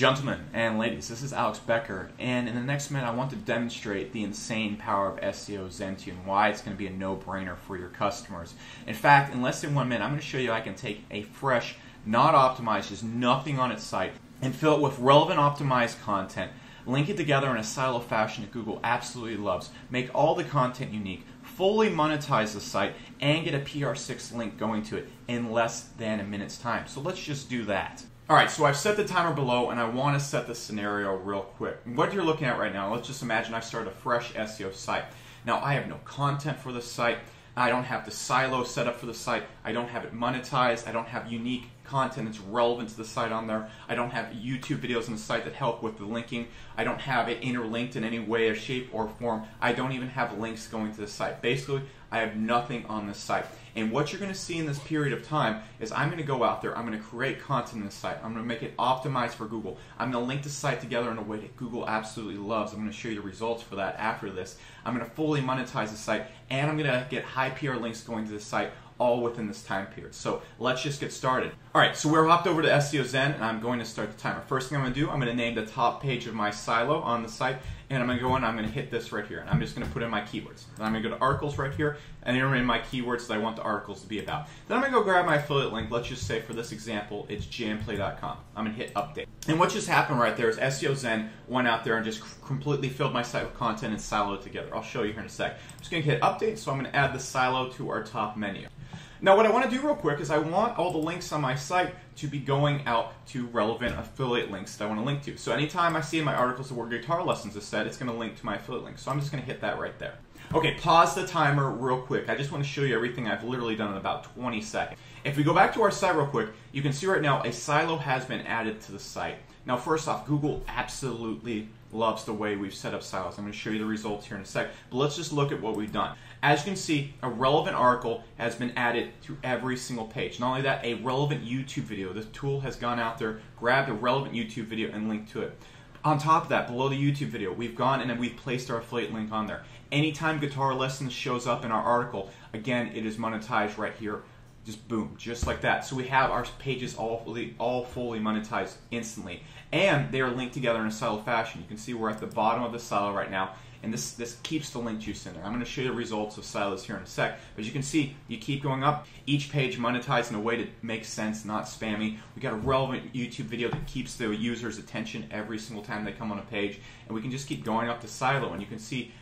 Gentlemen and ladies, this is Alex Becker, and in the next minute, I want to demonstrate the insane power of SEO Zen and why it's going to be a no brainer for your customers. In fact, in less than one minute, I'm going to show you I can take a fresh, not optimized, just nothing on its site, and fill it with relevant optimized content, link it together in a silo fashion that Google absolutely loves, make all the content unique, fully monetize the site, and get a PR6 link going to it in less than a minute's time. So let's just do that. All right, so I've set the timer below and I want to set the scenario real quick. What you're looking at right now, let's just imagine I started a fresh SEO site. Now I have no content for the site. I don't have the silo set up for the site. I don't have it monetized. I don't have unique content that's relevant to the site on there. I don't have YouTube videos on the site that help with the linking. I don't have it interlinked in any way, or shape, or form. I don't even have links going to the site. Basically, I have nothing on this site. And what you're going to see in this period of time is I'm going to go out there, I'm going to create content in the site, I'm going to make it optimized for Google. I'm going to link the site together in a way that Google absolutely loves. I'm going to show you the results for that after this. I'm going to fully monetize the site, and I'm going to get high PR links going to the site all within this time period. So let's just get started. All right, so we're hopped over to SEO Zen, and I'm going to start the timer. First thing I'm going to do, I'm going to name the top page of my silo on the site, and I'm going to go in, I'm going to hit this right here, and I'm just going to put in my keywords. Then I'm going to go to articles right here, and enter in my keywords that I want the articles to be about. Then I'm going to go grab my affiliate link. Let's just say for this example, it's jamplay.com. I'm going to hit update. And what just happened right there is SEO Zen went out there and just completely filled my site with content and siloed together. I'll show you here in a sec. I'm just going to hit update, so I'm going to add the silo to our top menu. Now what I want to do real quick is I want all the links on my site to be going out to relevant affiliate links that I want to link to. So anytime I see in my articles the word guitar lessons is said, it's going to link to my affiliate link. So I'm just going to hit that right there. Okay, pause the timer real quick. I just want to show you everything I've literally done in about 20 seconds. If we go back to our site real quick, you can see right now a silo has been added to the site. Now first off, Google absolutely loves the way we've set up silos. I'm going to show you the results here in a sec, but let's just look at what we've done. As you can see, a relevant article has been added to every single page. Not only that, a relevant YouTube video. The tool has gone out there, grabbed a relevant YouTube video, and linked to it. On top of that, below the YouTube video, we've gone and we've placed our affiliate link on there. Anytime guitar lessons shows up in our article, again, it is monetized right here. Just boom, just like that. So we have our pages all fully, all fully monetized instantly. And they are linked together in a silo fashion. You can see we're at the bottom of the silo right now and this, this keeps the link juice in there. I'm going to show you the results of silos here in a sec, but you can see you keep going up, each page monetized in a way that makes sense, not spammy. We got a relevant YouTube video that keeps the user's attention every single time they come on a page, and we can just keep going up the silo, and you can see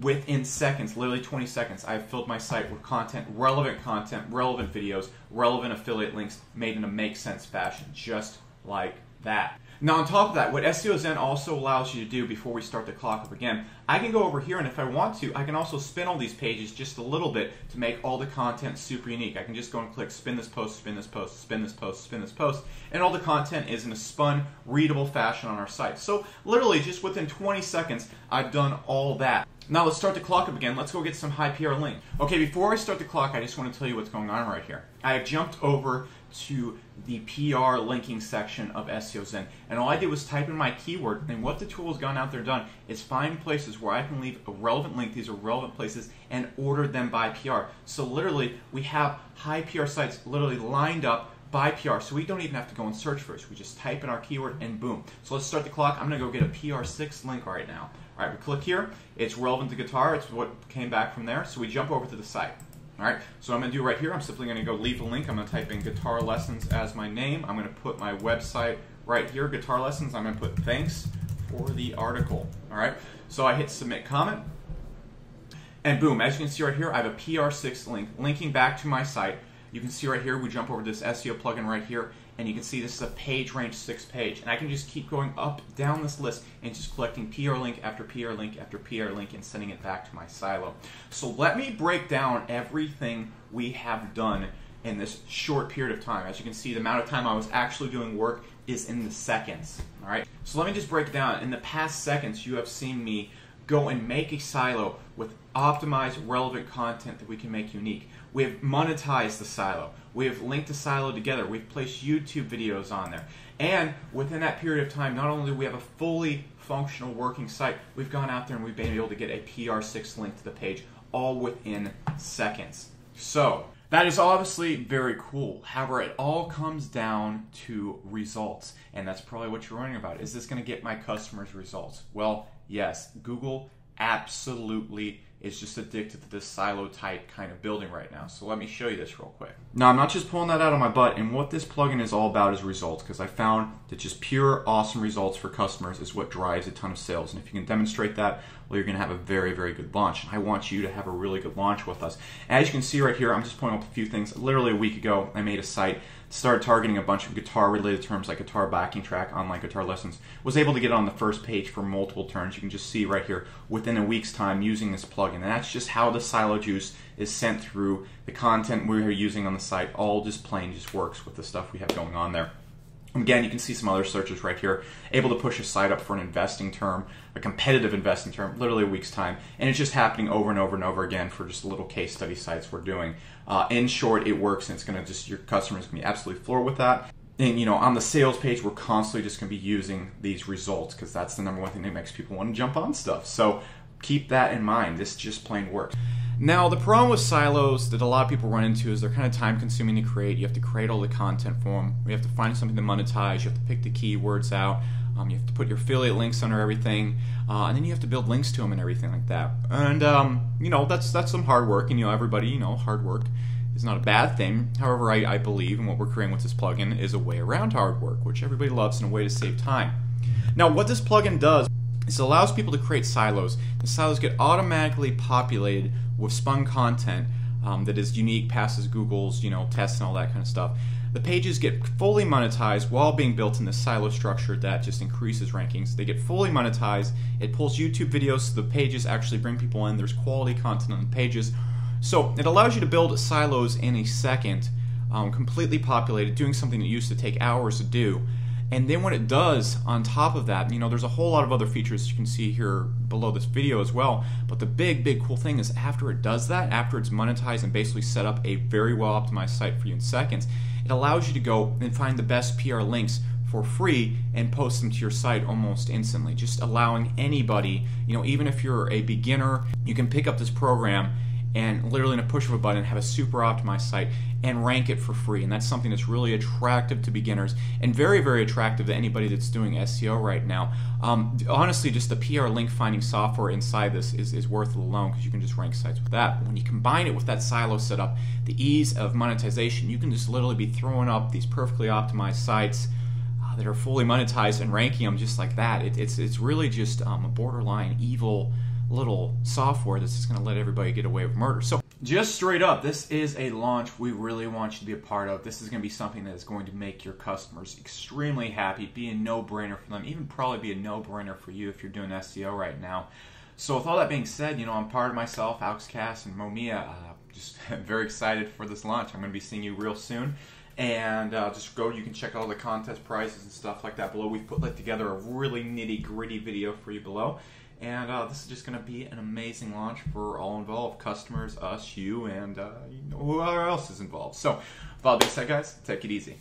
within seconds, literally 20 seconds, I've filled my site with content, relevant content, relevant videos, relevant affiliate links made in a make sense fashion, just like that. Now on top of that, what SEO Zen also allows you to do before we start the clock up again, I can go over here and if I want to, I can also spin all these pages just a little bit to make all the content super unique. I can just go and click spin this post, spin this post, spin this post, spin this post, and all the content is in a spun, readable fashion on our site. So literally just within 20 seconds, I've done all that. Now let's start the clock up again. Let's go get some high PR link. Okay, before I start the clock, I just want to tell you what's going on right here. I have jumped over to the PR linking section of SEO Zen. And all I did was type in my keyword, and what the tool has gone out there done is find places where I can leave a relevant link, these are relevant places, and order them by PR. So literally, we have high PR sites literally lined up by PR, so we don't even have to go and search first. We just type in our keyword and boom. So let's start the clock. I'm gonna go get a PR6 link right now. All right, we click here. It's relevant to guitar. It's what came back from there. So we jump over to the site. All right, so I'm to do right here, I'm simply going to go leave a link. I'm to type in guitar lessons as my name. I'm going to put my website right here, guitar lessons. I'm to put thanks for the article. All right, so I hit submit comment. And boom, as you can see right here, I have a PR6 link linking back to my site. You can see right here, we jump over this SEO plugin right here, and you can see this is a PageRank six page. And I can just keep going up, down this list, and just collecting PR link after PR link after PR link and sending it back to my silo. So let me break down everything we have done in this short period of time. As you can see, the amount of time I was actually doing work is in the seconds. All right. So let me just break down. In the past seconds, you have seen me go and make a silo with optimized, relevant content that we can make unique. We have monetized the silo. We have linked the silo together. We've placed YouTube videos on there. And within that period of time, not only do we have a fully functional working site, we've gone out there and we've been able to get a PR6 link to the page all within seconds. So, that is obviously very cool. However, it all comes down to results. And that's probably what you're wondering about. Is this going to get my customers results? Well, yes, Google absolutely is just addicted to this silo type kind of building right now. So let me show you this real quick. Now, I'm not just pulling that out of my butt, and what this plugin is all about is results, because I found that just pure awesome results for customers is what drives a ton of sales. And if you can demonstrate that, well, you're going to have a very, very good launch. And I want you to have a really good launch with us. As you can see right here, I'm just pointing out a few things. Literally a week ago, I made a site started targeting a bunch of guitar related terms like guitar backing track, online guitar lessons, was able to get on the first page for multiple turns. You can just see right here within a week's time using this plugin. And that's just how the Silo Juice is sent through. The content we're using on the site all just plain just works with the stuff we have going on there. Again, you can see some other searches right here. Able to push a site up for an investing term, a competitive investing term, literally a week's time. And it's just happening over and over and over again for just little case study sites we're doing. Uh, in short, it works and it's going to just, your customers to be absolutely floored with that. And, you know, on the sales page, we're constantly just to be using these results because that's the number one thing that makes people want to jump on stuff. So keep that in mind. This just plain works. Now, the problem with silos that a lot of people run into is they're kind of time consuming to create. You have to create all the content for them. You have to find something to monetize. You have to pick the keywords out. Um, you have to put your affiliate links under everything, uh, and then you have to build links to them and everything like that. And um, you know that's that's some hard work. And you know everybody, you know, hard work is not a bad thing. However, I, I believe in what we're creating with this plugin is a way around hard work, which everybody loves, and a way to save time. Now, what this plugin does is it allows people to create silos. The silos get automatically populated with spun content um, that is unique, passes Google's you know tests and all that kind of stuff. The pages get fully monetized while being built in this silo structure that just increases rankings. They get fully monetized. It pulls YouTube videos so the pages actually bring people in. There's quality content on the pages. So it allows you to build silos in a second, um, completely populated, doing something that used to take hours to do. And then what it does on top of that, you know, there's a whole lot of other features you can see here below this video as well. But the big, big cool thing is after it does that, after it's monetized and basically set up a very well optimized site for you in seconds, it allows you to go and find the best PR links for free and post them to your site almost instantly. Just allowing anybody, you know, even if you're a beginner, you can pick up this program and literally in a push of a button have a super optimized site and rank it for free. And that's something that's really attractive to beginners and very, very attractive to anybody that's doing SEO right now. Um, honestly, just the PR link finding software inside this is, is worth it alone because you can just rank sites with that. But when you combine it with that silo setup, the ease of monetization, you can just literally be throwing up these perfectly optimized sites uh, that are fully monetized and ranking them just like that. It, it's, it's really just um, a borderline evil little software that's just going to let everybody get away with murder. So, just straight up, this is a launch we really want you to be a part of. This is going to be something that is going to make your customers extremely happy, be a no brainer for them, even probably be a no brainer for you if you're doing SEO right now. So, with all that being said, you know, I'm part of myself, Alex Cass, and Momia. Uh, just very excited for this launch. I'm going to be seeing you real soon and uh, just go you can check out all the contest prizes and stuff like that below we've put like, together a really nitty gritty video for you below and uh, this is just going to be an amazing launch for all involved customers, us, you, and uh, you know, whoever else is involved. So, with all being said, guys, take it easy.